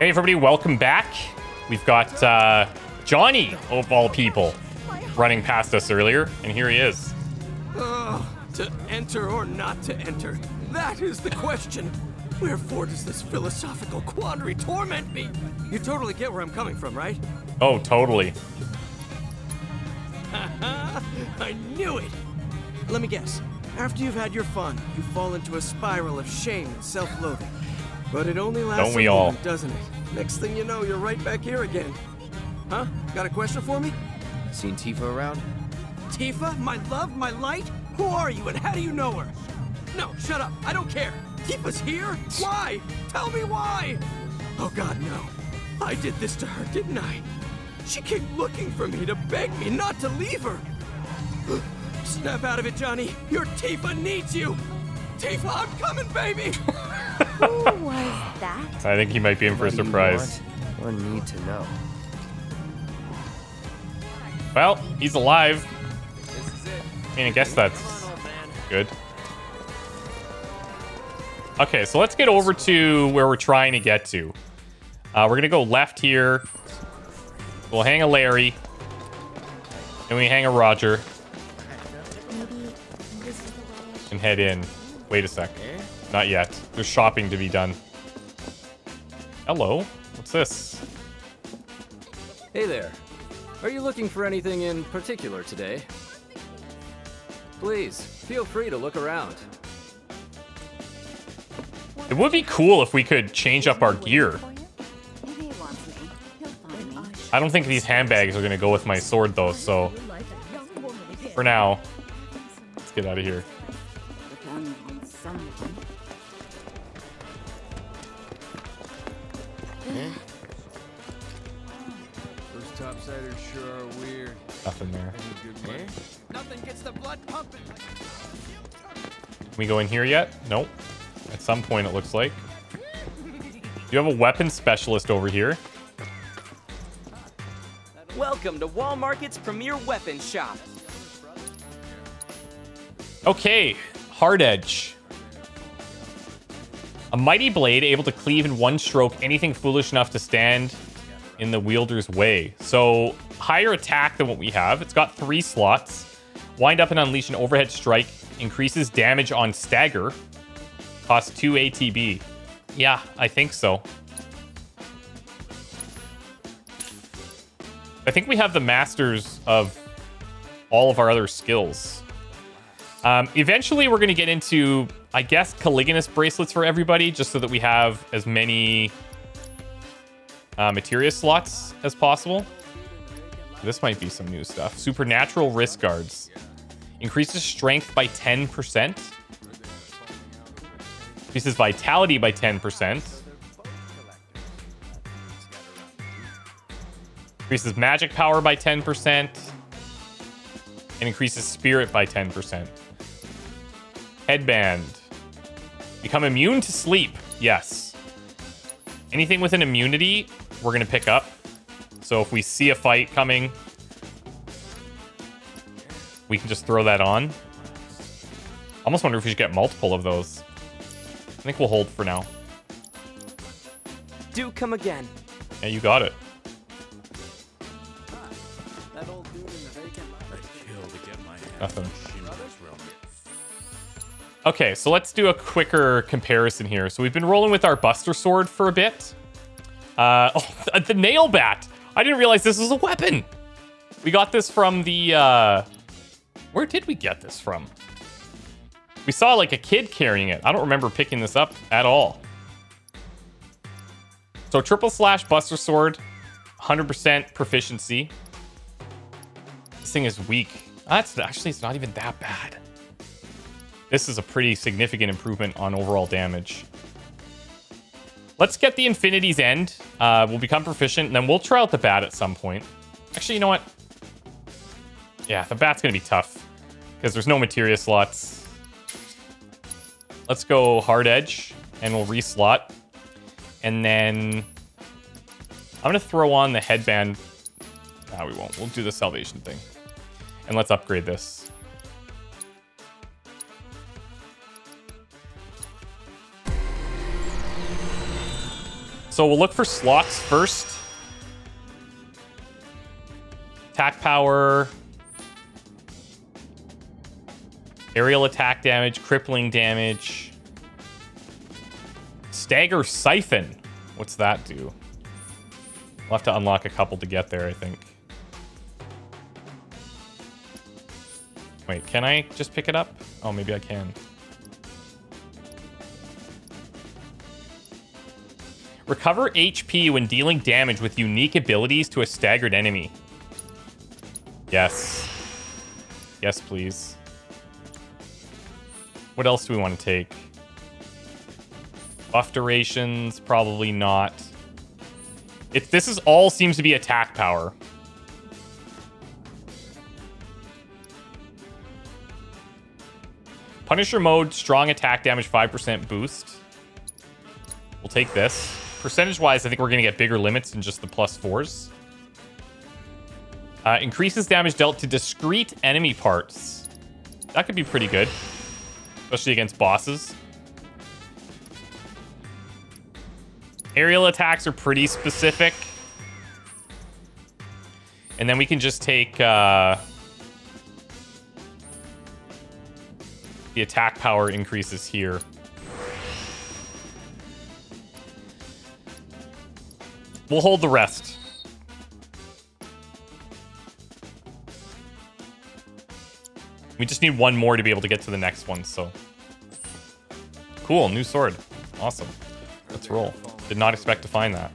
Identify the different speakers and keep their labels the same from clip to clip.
Speaker 1: Hey, everybody, welcome back. We've got uh, Johnny, of all people, running past us earlier, and here he is.
Speaker 2: Oh, to enter or not to enter? That is the question. Wherefore does this philosophical quandary torment me? You totally get where I'm coming from, right?
Speaker 1: Oh, totally.
Speaker 2: I knew it! Let me guess. After you've had your fun, you fall into a spiral of shame and self-loathing. But it only lasts
Speaker 1: Don't we
Speaker 2: a
Speaker 1: all?
Speaker 2: moment, doesn't it? Next thing you know, you're right back here again. Huh? Got a question for me?
Speaker 3: Seen Tifa around?
Speaker 2: Tifa, my love, my light? Who are you and how do you know her? No, shut up. I don't care. Tifa's here? Why? Tell me why. Oh god, no. I did this to her, didn't I? She came looking for me to beg me not to leave her. Snap out of it, Johnny. Your Tifa needs you. Tifa, I'm coming, baby.
Speaker 4: Who was that?
Speaker 1: I think he might be in for a
Speaker 3: What do you
Speaker 1: surprise.
Speaker 3: want? Or need to know?
Speaker 1: Well, he's alive.
Speaker 2: This is it.
Speaker 1: I mean, I guess that's
Speaker 2: Come on, old man.
Speaker 1: good. Okay, so let's get over to where we're trying to get to. Uh, we're gonna go left here. We'll hang a Larry. And we hang a Roger
Speaker 4: Maybe this is the way I should.
Speaker 1: and head in. Wait a sec. Not yet. There's shopping to be done. Hello. What's this?
Speaker 5: Hey there. Are you looking for anything in particular today? Please, feel free to look around.
Speaker 1: It would be cool if we could change up our gear.
Speaker 4: If he wants me, he'll find me.
Speaker 1: I don't think these handbags are gonna go with my sword though, so for now, let's get out of here.
Speaker 4: Depend on someone.
Speaker 6: Those topsiders sure are weird.
Speaker 1: Nothing there.
Speaker 6: Good money.
Speaker 2: Nothing gets the blood pumping.
Speaker 1: Can we go in here yet? Nope. At some point, it looks like. You have a weapon specialist over here.
Speaker 7: Welcome to Wall Market's premier weapon shop.
Speaker 1: Okay, Hard Edge. A mighty blade able to cleave in one stroke anything foolish enough to stand in the wielder's way. So, higher attack than what we have. It's got three slots. Wind up and unleash an overhead strike. Increases damage on stagger. Costs 2 ATB. Yeah, I think so. I think we have the masters of all of our other skills. Um, eventually, we're going to get into, I guess, Caliginous bracelets for everybody, just so that we have as many uh, materia slots as possible. This might be some new stuff. Supernatural wrist guards. Increases strength by 10%. Increases vitality by 10%. Increases magic power by 10%. And increases spirit by 10%. Headband. Become immune to sleep. Yes. Anything with an immunity, we're going to pick up. So if we see a fight coming, we can just throw that on. Almost wonder if we should get multiple of those. I think we'll hold for now.
Speaker 7: Do come again.
Speaker 1: Yeah, you got it.
Speaker 2: That old dude in the vacant lot.
Speaker 1: Nothing. Okay, so let's do a quicker comparison here. So we've been rolling with our Buster Sword for a bit. Uh, oh, the Nail Bat. I didn't realize this was a weapon. We got this from the, uh, where did we get this from? We saw like a kid carrying it. I don't remember picking this up at all. So triple slash Buster Sword, 100% proficiency. This thing is weak. That's actually, it's not even that bad. This is a pretty significant improvement on overall damage. Let's get the Infinity's End. Uh, we'll become proficient, and then we'll try out the bat at some point. Actually, you know what? Yeah, the bat's going to be tough because there's no materia slots. Let's go hard edge, and we'll reslot. And then I'm going to throw on the headband. No, we won't. We'll do the salvation thing. And let's upgrade this. So we'll look for slots first. Attack power. Aerial attack damage, crippling damage. Stagger Siphon. What's that do? We'll have to unlock a couple to get there, I think. Wait, can I just pick it up? Oh, maybe I can. Recover HP when dealing damage with unique abilities to a staggered enemy. Yes. Yes, please. What else do we want to take? Buff durations, probably not. It, this is all seems to be attack power. Punisher mode, strong attack damage, 5% boost. We'll take this. Percentage-wise, I think we're going to get bigger limits than just the plus fours. Uh, increases damage dealt to discrete enemy parts. That could be pretty good. Especially against bosses. Aerial attacks are pretty specific. And then we can just take... Uh, the attack power increases here. We'll hold the rest. We just need one more to be able to get to the next one, so. Cool, new sword. Awesome. Let's roll. Did not expect to find that.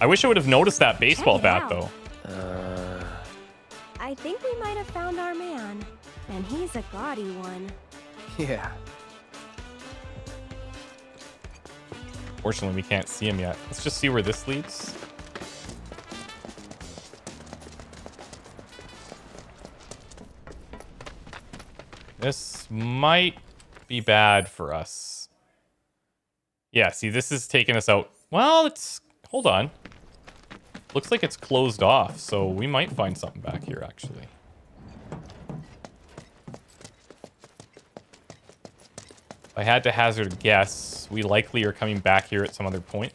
Speaker 1: I wish I would have noticed that baseball
Speaker 4: Check
Speaker 1: bat,
Speaker 4: out.
Speaker 1: though.
Speaker 3: Uh,
Speaker 4: I think we might have found our man. And he's a gaudy one.
Speaker 3: yeah.
Speaker 1: Fortunately, we can't see him yet. Let's just see where this leads. This might be bad for us. Yeah, see, this is taking us out. Well, it's... Hold on. Looks like it's closed off, so we might find something back here, actually. If I had to hazard a guess, we likely are coming back here at some other point.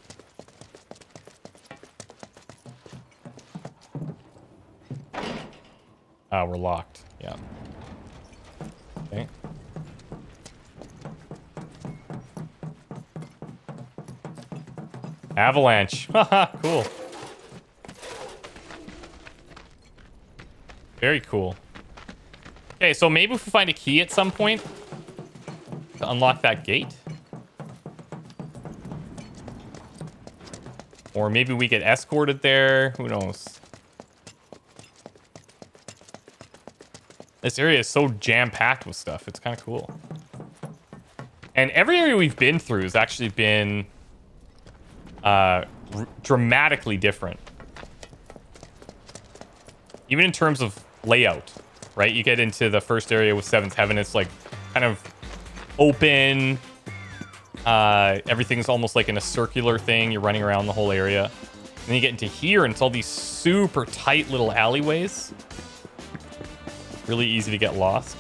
Speaker 1: Ah, we're locked. Yeah. Okay. Avalanche. Haha, cool. Very cool. Okay, so maybe if we find a key at some point to unlock that gate. Or maybe we get escorted there. Who knows? This area is so jam-packed with stuff. It's kind of cool. And every area we've been through has actually been uh, dramatically different. Even in terms of layout, right? You get into the first area with Seventh Heaven, it's like kind of open. Uh, everything's almost like in a circular thing. You're running around the whole area. And then you get into here, and it's all these super tight little alleyways. Really easy to get lost.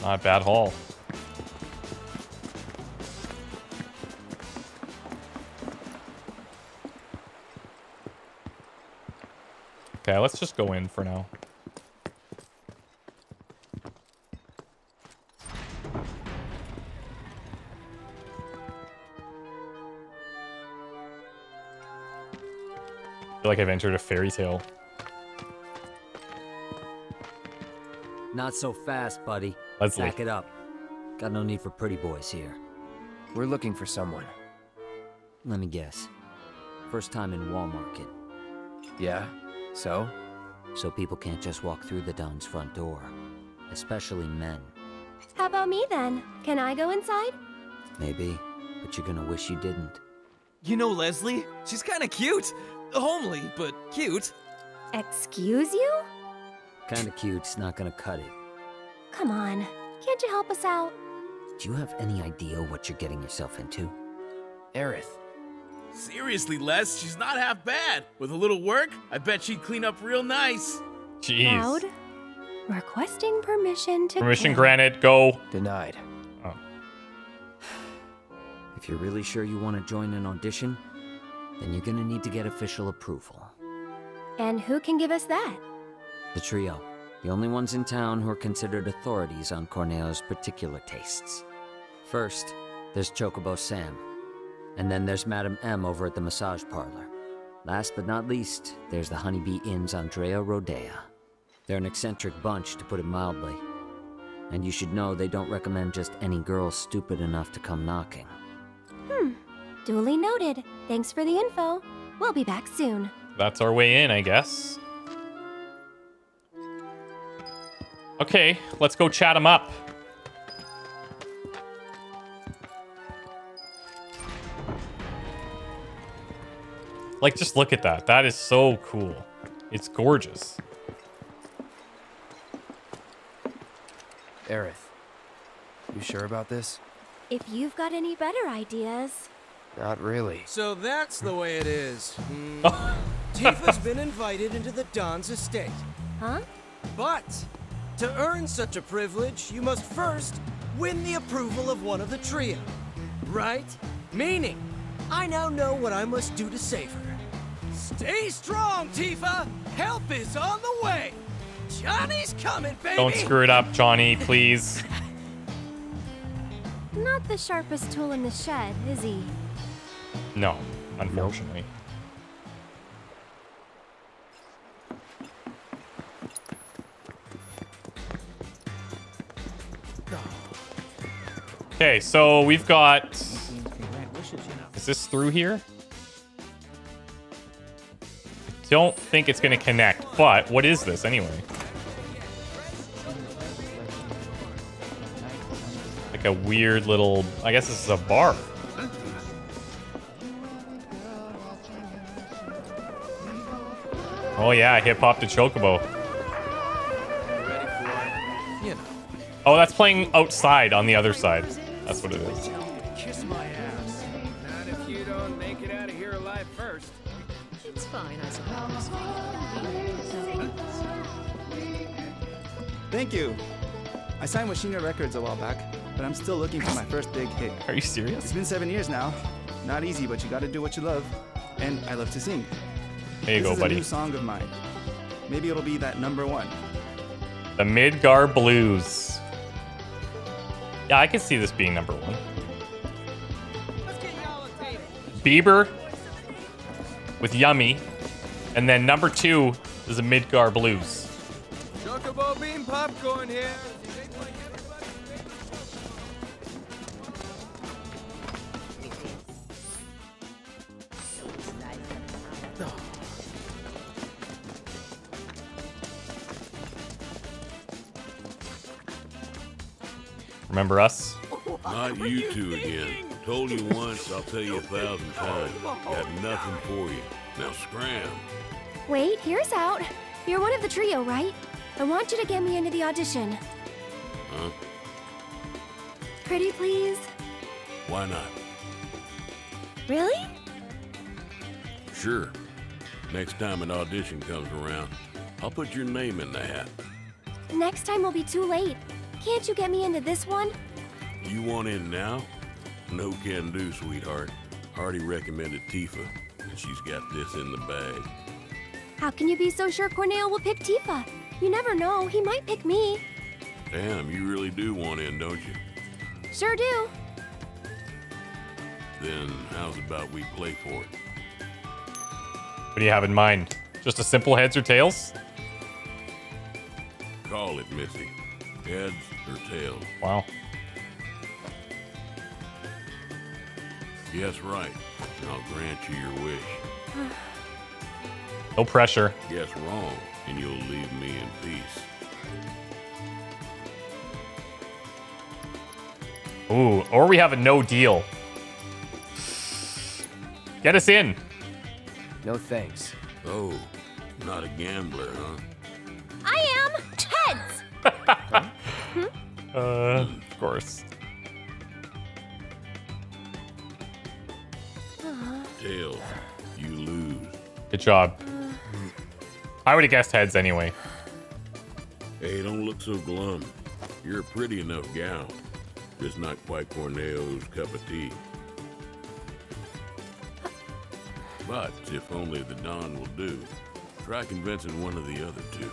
Speaker 1: Not a bad haul. Okay, let's just go in for now. Like I've entered a fairy tale.
Speaker 8: Not so fast, buddy.
Speaker 1: Leslie.
Speaker 8: Back it up. Got no need for pretty boys here.
Speaker 3: We're looking for someone.
Speaker 8: Let me guess. First time in Wall Market,
Speaker 3: Yeah? So?
Speaker 8: so people can't just walk through the Don's front door. Especially men.
Speaker 4: How about me then? Can I go inside?
Speaker 8: Maybe, but you're gonna wish you didn't.
Speaker 2: You know Leslie? She's kind of cute. Homely, but cute.
Speaker 4: Excuse you?
Speaker 8: Kinda cute's not gonna cut it.
Speaker 4: Come on. Can't you help us out?
Speaker 8: Do you have any idea what you're getting yourself into?
Speaker 3: Aerith.
Speaker 6: Seriously, Les, she's not half bad. With a little work, I bet she'd clean up real nice.
Speaker 1: Jeez.
Speaker 4: Cloud? Requesting permission to
Speaker 1: Permission
Speaker 4: kill.
Speaker 1: granted. Go.
Speaker 3: Denied. Oh.
Speaker 8: If you're really sure you want to join an audition, then you're gonna need to get official approval.
Speaker 4: And who can give us that?
Speaker 8: The trio, the only ones in town who are considered authorities on Corneo's particular tastes. First, there's Chocobo Sam. And then there's Madam M over at the massage parlor. Last but not least, there's the Honeybee Inn's Andrea Rodea. They're an eccentric bunch, to put it mildly. And you should know they don't recommend just any girl stupid enough to come knocking. Hmm.
Speaker 4: Duly noted. Thanks for the info. We'll be back soon.
Speaker 1: That's our way in, I guess. Okay, let's go chat him up. Like, just look at that. That is so cool. It's gorgeous.
Speaker 3: Aerith, you sure about this?
Speaker 4: If you've got any better ideas.
Speaker 3: Not really.
Speaker 9: So that's the way it is. Tifa's been invited into the Don's estate.
Speaker 4: Huh?
Speaker 9: But to earn such a privilege, you must first win the approval of one of the trio. Right? Meaning, I now know what I must do to save her. Stay strong, Tifa! Help is on the way! Johnny's coming, baby!
Speaker 1: Don't screw it up, Johnny, please.
Speaker 4: Not the sharpest tool in the shed, is he?
Speaker 1: No, unfortunately. Okay, so we've got. Is this through here? Don't think it's gonna connect, but what is this anyway? Like a weird little. I guess this is a bar. Oh yeah, hip hop to Chocobo.
Speaker 9: For, you know.
Speaker 1: Oh, that's playing outside on the other side. That's what it is.
Speaker 9: Kiss my ass. Not if you don't make it out of here alive first.
Speaker 10: It's fine, I suppose.
Speaker 11: Thank you. I signed with Shinra Records a while back, but I'm still looking for my first big hit.
Speaker 1: Are you serious?
Speaker 11: It's been seven years now. Not easy, but you gotta do what you love. And I love to sing.
Speaker 1: There you
Speaker 11: this
Speaker 1: go,
Speaker 11: is
Speaker 1: buddy.
Speaker 11: a new song of mine. Maybe it'll be that number one.
Speaker 1: The Midgar Blues. Yeah, I can see this being number one. Bieber with Yummy. And then number two is the Midgar Blues.
Speaker 9: Chocobo bean popcorn here.
Speaker 1: Remember us?
Speaker 12: Not you two again. Told you once, I'll tell you a thousand times. Got nothing for you. Now scram.
Speaker 4: Wait, here's out. You're one of the trio, right? I want you to get me into the audition.
Speaker 12: Huh?
Speaker 4: Pretty please?
Speaker 12: Why not?
Speaker 4: Really?
Speaker 12: Sure. Next time an audition comes around, I'll put your name in the hat.
Speaker 4: Next time will be too late. Can't you get me into this one?
Speaker 12: You want in now? No can do, sweetheart. Already recommended Tifa, and she's got this in the bag.
Speaker 4: How can you be so sure Corneo will pick Tifa? You never know, he might pick me.
Speaker 12: Damn, you really do want in, don't you?
Speaker 4: Sure do.
Speaker 12: Then how's about we play for it?
Speaker 1: What do you have in mind? Just a simple heads or tails?
Speaker 12: Call it, Missy. Heads or tails?
Speaker 1: Wow.
Speaker 12: Guess right. and I'll grant you your wish.
Speaker 1: No pressure.
Speaker 12: Guess wrong, and you'll leave me in peace.
Speaker 1: Ooh, or we have a no deal. Get us in.
Speaker 3: No thanks.
Speaker 12: Oh, not a gambler, huh?
Speaker 1: Uh, of course.
Speaker 12: Tails, you lose.
Speaker 1: Good job. I would have guessed heads anyway.
Speaker 12: Hey, don't look so glum. You're a pretty enough gal. Just not quite Corneo's cup of tea. But if only the Don will do, try convincing one of the other two.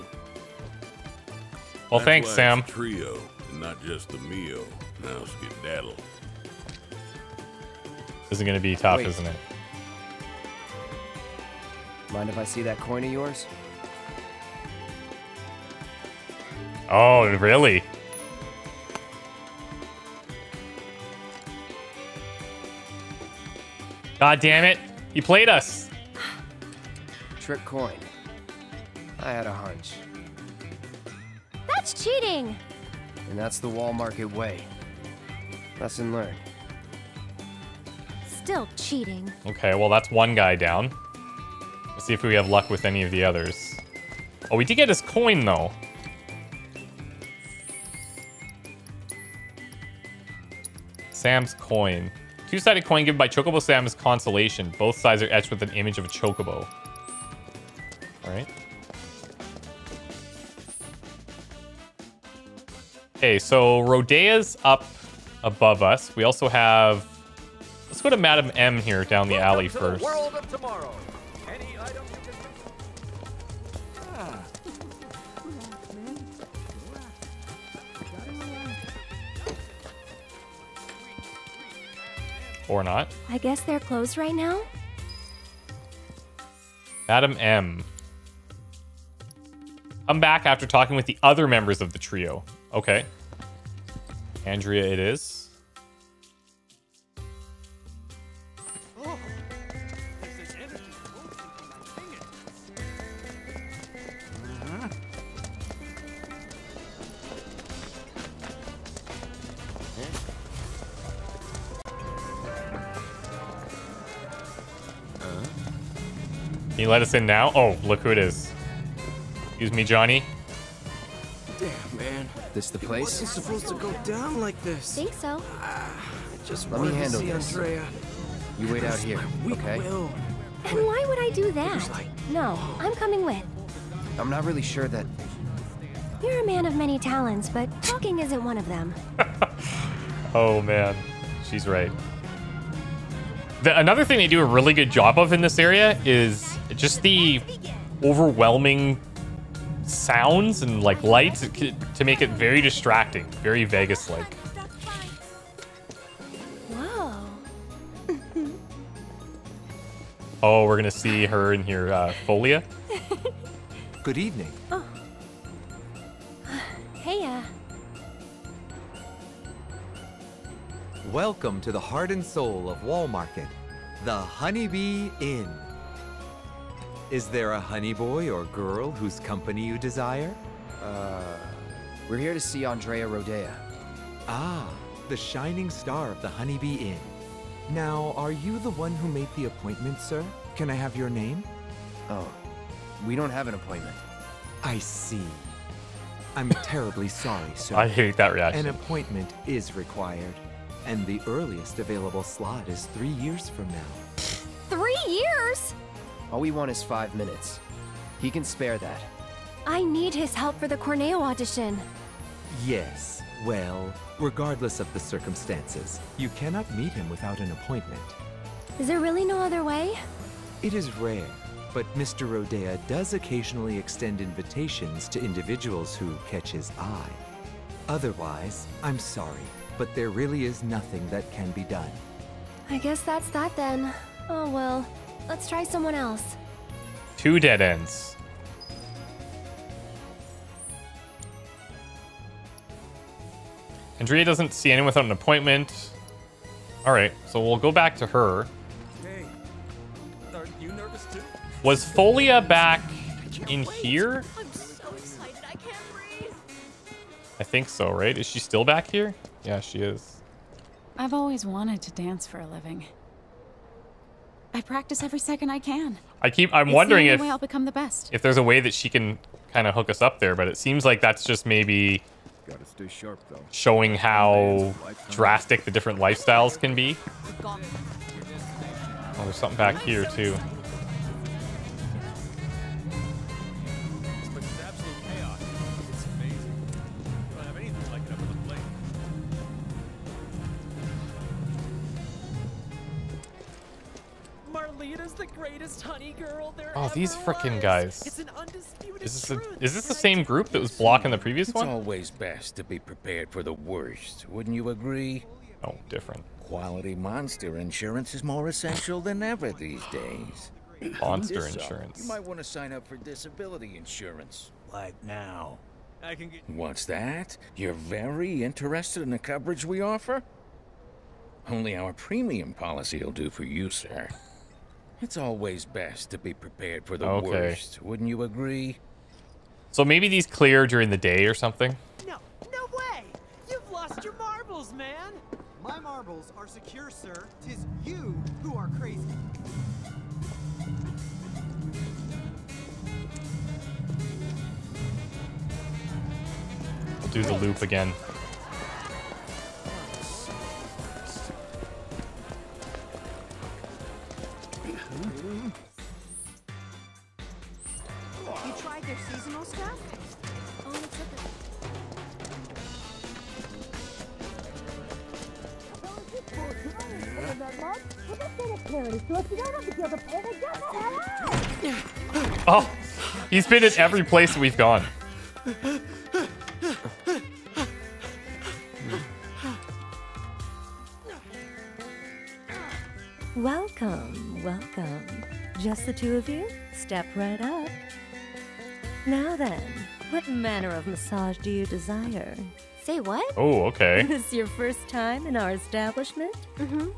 Speaker 1: Well,
Speaker 12: That's
Speaker 1: thanks,
Speaker 12: why
Speaker 1: Sam.
Speaker 12: It's trio, and not just the meal. Now skedaddle.
Speaker 1: This is gonna be tough,
Speaker 3: Wait.
Speaker 1: isn't it?
Speaker 3: Mind if I see that coin of yours?
Speaker 1: Oh, really? God damn it! He played us.
Speaker 3: Trick coin. I had a hunch.
Speaker 4: That's cheating!
Speaker 3: And that's the wall market way. Lesson learned.
Speaker 4: Still cheating.
Speaker 1: Okay, well that's one guy down. Let's see if we have luck with any of the others. Oh, we did get his coin though. Sam's coin. Two-sided coin given by Chocobo Sam as consolation. Both sides are etched with an image of a chocobo. Alright. Okay, so Rodea's up above us. We also have... Let's go to Madam M here down the alley first.
Speaker 5: World of tomorrow. Any item you can ah.
Speaker 1: Or not.
Speaker 4: I guess they're closed right now?
Speaker 1: Madam M. Come back after talking with the other members of the trio. Okay. Andrea it is. Can you let us in now? Oh, look who it is. Excuse me, Johnny.
Speaker 2: Damn.
Speaker 3: This the
Speaker 2: It
Speaker 3: place?
Speaker 2: wasn't supposed to go down like this.
Speaker 4: Think so.
Speaker 2: Ah, I just
Speaker 3: Let me
Speaker 2: wanted to
Speaker 3: handle
Speaker 2: see
Speaker 3: this.
Speaker 2: Andrea.
Speaker 3: You wait out here, okay?
Speaker 2: will.
Speaker 4: And why would I do that? No, I'm coming with.
Speaker 3: I'm not really sure that.
Speaker 4: You're a man of many talents, but talking isn't one of them.
Speaker 1: Oh man, she's right. The, another thing they do a really good job of in this area is just the overwhelming sounds and like lights to to make it very distracting, very Vegas-like.
Speaker 4: Whoa.
Speaker 1: Oh, we're gonna see her in here, uh, Folia.
Speaker 13: Good evening.
Speaker 4: Hey, uh,
Speaker 13: Welcome to the heart and soul of Wall Market, the Honeybee Inn. Is there a honey boy or girl whose company you desire?
Speaker 3: Uh. We're here to see Andrea Rodea.
Speaker 13: Ah, the shining star of the Honeybee Inn. Now, are you the one who made the appointment, sir? Can I have your name?
Speaker 3: Oh, we don't have an appointment.
Speaker 13: I see. I'm terribly sorry, sir.
Speaker 1: I hate that reaction.
Speaker 13: An appointment is required, and the earliest available slot is three years from now.
Speaker 4: three years?
Speaker 3: All we want is five minutes. He can spare that.
Speaker 4: I need his help for the Corneo audition.
Speaker 13: Yes, well, regardless of the circumstances, you cannot meet him without an appointment.
Speaker 4: Is there really no other way?
Speaker 13: It is rare, but Mr. Rodea does occasionally extend invitations to individuals who catch his eye. Otherwise, I'm sorry, but there really is nothing that can be done.
Speaker 4: I guess that's that then. Oh well, let's try someone else.
Speaker 1: Two dead ends. Andrea doesn't see anyone without an appointment. All right, so we'll go back to her.
Speaker 2: Hey, are you nervous too?
Speaker 1: Was Folia back in here?
Speaker 10: I'm so excited I can't breathe.
Speaker 1: I think so, right? Is she still back here? Yeah, she is.
Speaker 14: I've always wanted to dance for a living. I practice every second I can.
Speaker 1: I keep. I'm
Speaker 14: It's
Speaker 1: wondering
Speaker 14: the
Speaker 1: if
Speaker 14: way I'll become the best.
Speaker 1: if there's a way that she can kind of hook us up there, but it seems like that's just maybe
Speaker 15: Gotta stay sharp though.
Speaker 1: showing how drastic the different lifestyles can be. Oh, there's something back here too.
Speaker 9: Greatest honey girl there
Speaker 1: Oh, these
Speaker 9: ever
Speaker 1: frickin' guys.
Speaker 9: It's an undisputed
Speaker 1: Is this, a, is this the same group that was blocking the previous
Speaker 15: It's
Speaker 1: one?
Speaker 15: always best to be prepared for the worst, wouldn't you agree?
Speaker 1: Oh, different.
Speaker 15: Quality monster insurance is more essential than ever these days.
Speaker 1: Monster
Speaker 15: uh,
Speaker 1: insurance.
Speaker 15: You might want to sign up for disability insurance. Like now.
Speaker 9: I can get.
Speaker 15: What's that? You're very interested in the coverage we offer? Only our premium policy will do for you, sir. It's always best to be prepared for the
Speaker 1: Okay.
Speaker 15: worst, wouldn't you agree?
Speaker 1: So maybe these clear during the day or something?
Speaker 9: No, no way! You've lost your marbles, man.
Speaker 16: My marbles are secure, sir. Tis you who are crazy.
Speaker 1: We'll do the loop again.
Speaker 10: Oh,
Speaker 1: he's been in every place we've gone.
Speaker 17: Welcome, welcome. Just the two of you? Step right up. Now then, what manner of massage do you desire?
Speaker 4: Say what?
Speaker 1: Oh, okay.
Speaker 17: This your first time in our establishment? Mm-hmm.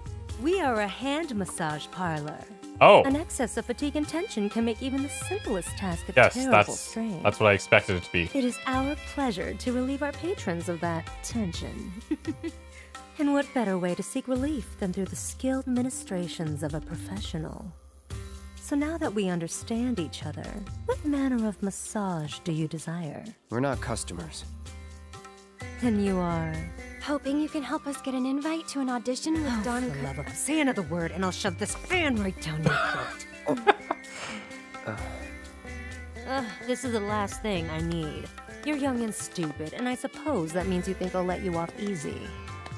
Speaker 17: We are a hand massage parlor.
Speaker 1: Oh.
Speaker 17: An excess of fatigue and tension can make even the simplest task a
Speaker 1: Yes,
Speaker 17: terrible
Speaker 1: that's
Speaker 17: strain.
Speaker 1: that's what I expected it to be.
Speaker 17: It is our pleasure to relieve our patrons of that tension. and what better way to seek relief than through the skilled ministrations of a professional? So now that we understand each other, what manner of massage do you desire?
Speaker 3: We're not customers.
Speaker 17: Then you are.
Speaker 4: Hoping you can help us get an invite to an audition with Don.
Speaker 17: Oh, For the love of say another word, and I'll shove this fan right down your throat. Ugh, this is the last thing I need. You're young and stupid, and I suppose that means you think I'll let you off easy.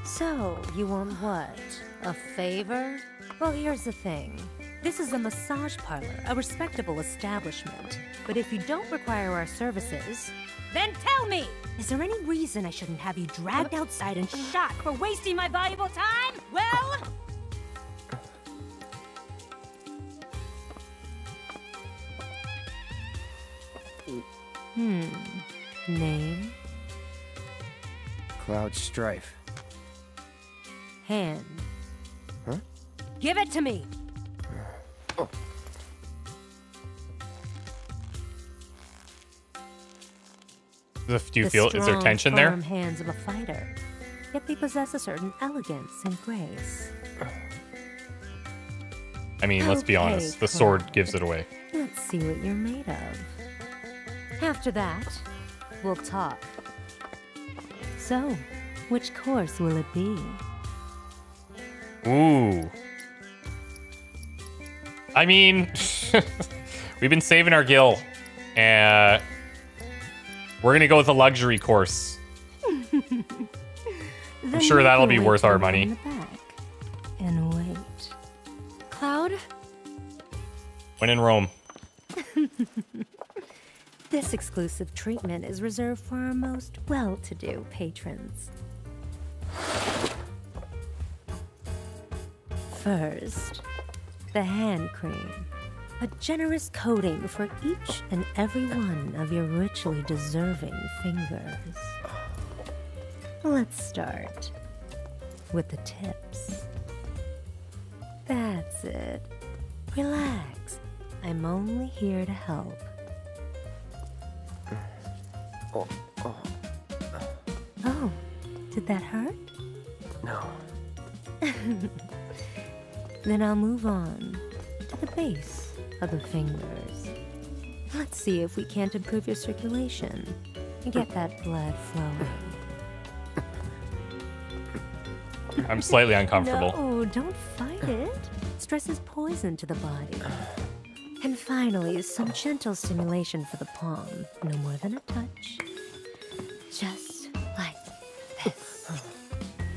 Speaker 17: So, you want what? A favor? Well, here's the thing. This is a massage parlor, a respectable establishment. But if you don't require our services, then tell me! Is there any reason I shouldn't have you dragged outside and shot for wasting my valuable time? Well, hmm. Name?
Speaker 3: Cloud Strife.
Speaker 17: Hand.
Speaker 3: Huh?
Speaker 17: Give it to me!
Speaker 1: Do you
Speaker 17: The
Speaker 1: feel is there
Speaker 17: strong,
Speaker 1: tension there?
Speaker 17: hands of a fighter. Yet they possess a certain elegance and grace.
Speaker 1: I mean, let's be honest. The sword gives it away.
Speaker 17: Let's see what you're made of. After that, we'll talk. So, which course will it be?
Speaker 1: Ooh. I mean, we've been saving our gil, and we're gonna go with a luxury course. I'm sure that'll be worth our money.
Speaker 17: And wait.
Speaker 4: Cloud?
Speaker 1: When in Rome.
Speaker 17: This exclusive treatment is reserved for our most well to do patrons. First, the hand cream. A generous coating for each and every one of your richly deserving fingers. Let's start with the tips. That's it. Relax. I'm only here to help.
Speaker 3: Oh, oh,
Speaker 17: Oh, did that hurt?
Speaker 3: no.
Speaker 17: Then I'll move on to the base of the fingers. Let's see if we can't improve your circulation and get that blood flowing.
Speaker 1: I'm slightly uncomfortable.
Speaker 17: No, don't fight it. Stress is poison to the body. And finally, some gentle stimulation for the palm. No more than a touch. Just like this.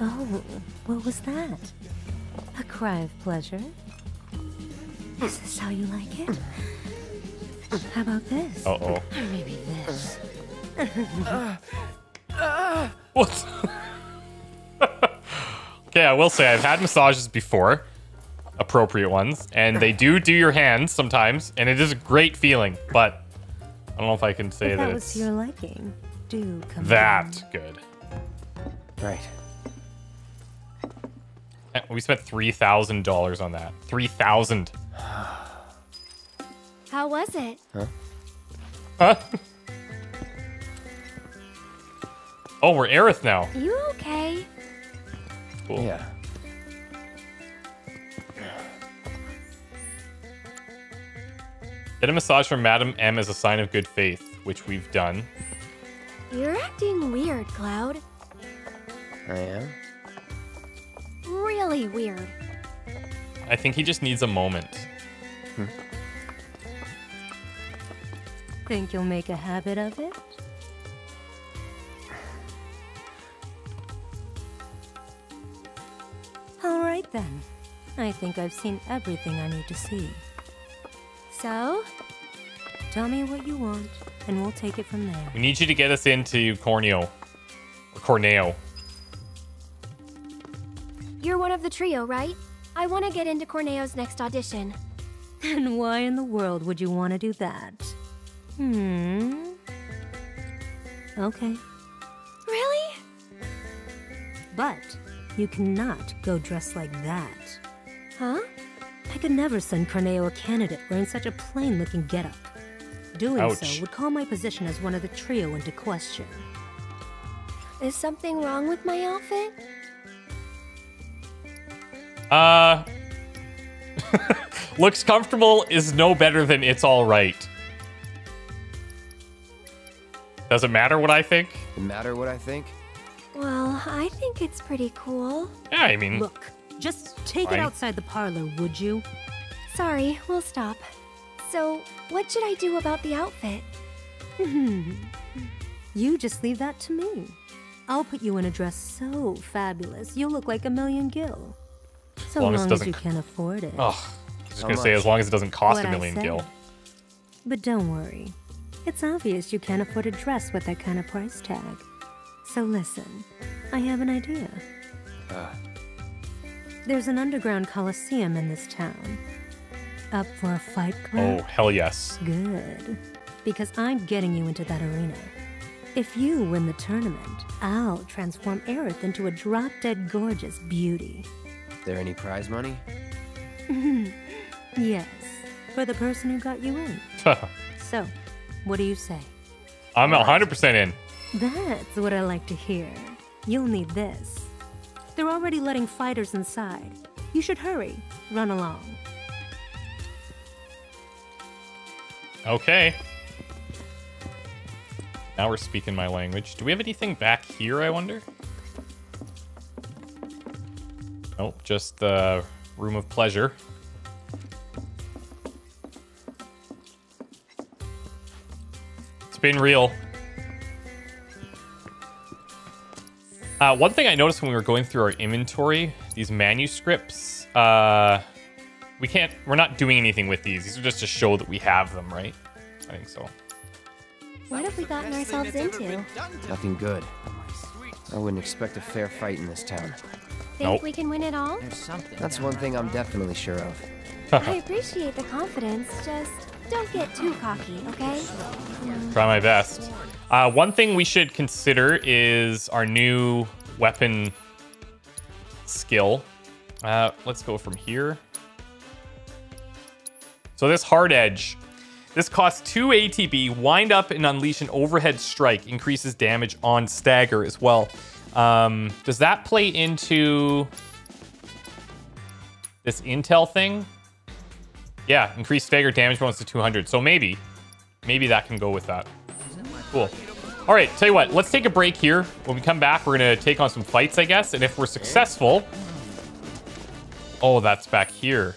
Speaker 17: Oh, what was that? A cry of pleasure? Is this how you like it? How about this?
Speaker 1: Uh-oh.
Speaker 17: Or maybe this.
Speaker 1: What? okay, I will say I've had massages before, appropriate ones, and they do do your hands sometimes, and it is a great feeling. But I don't know if I can say
Speaker 17: if
Speaker 1: that,
Speaker 17: that
Speaker 1: it's
Speaker 17: was your liking, do come
Speaker 1: that good.
Speaker 3: Right.
Speaker 1: We spent three thousand dollars on that. Three thousand.
Speaker 4: How was it?
Speaker 3: Huh?
Speaker 1: Huh? oh, we're Aerith now.
Speaker 4: You okay?
Speaker 1: Cool.
Speaker 3: Yeah.
Speaker 1: Get a massage from Madam M as a sign of good faith, which we've done.
Speaker 4: You're acting weird, Cloud.
Speaker 3: I am.
Speaker 4: Really weird.
Speaker 1: I think he just needs a moment.
Speaker 17: Think you'll make a habit of it? All right then. I think I've seen everything I need to see.
Speaker 4: So?
Speaker 17: Tell me what you want, and we'll take it from there.
Speaker 1: We need you to get us into Corneo. Or Corneo.
Speaker 4: You're one of the trio, right? I want to get into Corneo's next audition.
Speaker 17: And why in the world would you want to do that? Hmm. Okay.
Speaker 4: Really?
Speaker 17: But you cannot go dressed like that.
Speaker 4: Huh?
Speaker 17: I could never send Corneo a candidate wearing such a plain looking getup. Doing
Speaker 1: Ouch.
Speaker 17: so would call my position as one of the trio into question.
Speaker 4: Is something wrong with my outfit?
Speaker 1: Uh. looks comfortable is no better than it's alright. Does it matter what I think?
Speaker 3: It matter what I think?
Speaker 4: Well, I think it's pretty cool.
Speaker 1: Yeah, I mean.
Speaker 17: Look, just take
Speaker 1: Fine.
Speaker 17: it outside the parlor, would you?
Speaker 4: Sorry, we'll stop. So, what should I do about the outfit?
Speaker 17: you just leave that to me. I'll put you in a dress so fabulous, you'll look like a million gil. So
Speaker 1: long
Speaker 17: long,
Speaker 1: as it doesn't
Speaker 17: you
Speaker 1: c-
Speaker 17: can afford it.
Speaker 1: Oh, I was gonna say, as long as it doesn't cost
Speaker 17: What
Speaker 1: a million gil.
Speaker 17: But don't worry. It's obvious you can't afford a dress with that kind of price tag. So listen, I have an idea.
Speaker 3: Uh,
Speaker 17: There's an underground coliseum in this town. Up for a fight club?
Speaker 1: Oh, hell yes.
Speaker 17: Good. Because I'm getting you into that arena. If you win the tournament, I'll transform Aerith into a drop dead gorgeous beauty.
Speaker 3: There any prize money?
Speaker 17: yes, for the person who got you in. So, what do you say?
Speaker 1: I'm 100% in.
Speaker 17: That's what I like to hear. You'll need this. They're already letting fighters inside. You should hurry. Run along.
Speaker 1: Okay. Now we're speaking my language. Do we have anything back here, I wonder? Nope, just the room of pleasure. It's been real. Uh, one thing I noticed when we were going through our inventory, these manuscripts, uh, we can't, we're not doing anything with these. These are just to show that we have them, right? I think so.
Speaker 4: What have we gotten ourselves into?
Speaker 3: Nothing good. I wouldn't expect a fair fight in this town.
Speaker 4: Think we can win it all? There's something.
Speaker 3: That's one thing I'm definitely sure of.
Speaker 4: I appreciate the confidence, just don't get too cocky, okay?
Speaker 1: Try my best. Uh, one thing we should consider is our new weapon skill. Uh, let's go from here. So this hard edge, this costs two ATB. Wind up and unleash an overhead strike increases damage on stagger as well. Um, does that play into this intel thing? Yeah, increase stagger damage bonus to 200. So maybe, maybe that can go with that. Cool. All right, tell you what, let's take a break here. When we come back, we're gonna take on some fights, I guess. And if we're successful, oh, that's back here.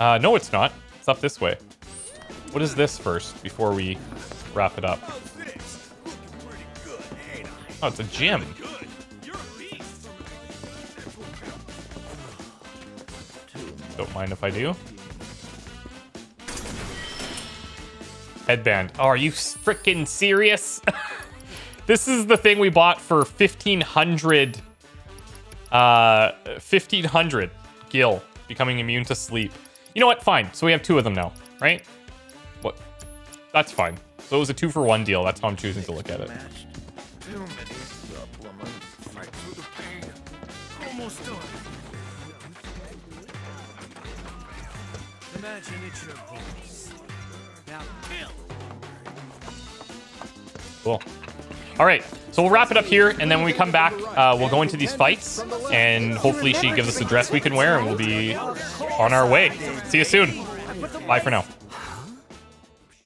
Speaker 1: Uh, no, it's not. It's up this way. What is this first before we wrap it up? Oh, it's a gym. Don't mind if I do. Headband. Oh, are you freaking serious? this is the thing we bought for 1500 uh 1500 gil becoming immune to sleep. You know what? Fine. So we have two of them now, right? What? That's fine. So it was a two for one deal. That's how I'm choosing to look at it.
Speaker 2: Imagine it's your voice. Now kill.
Speaker 1: Cool. All right, so we'll wrap it up here, and then when we come back, uh, we'll go into these fights, and hopefully she gives us a dress we can wear, and we'll be on our way. See you soon. Bye for now.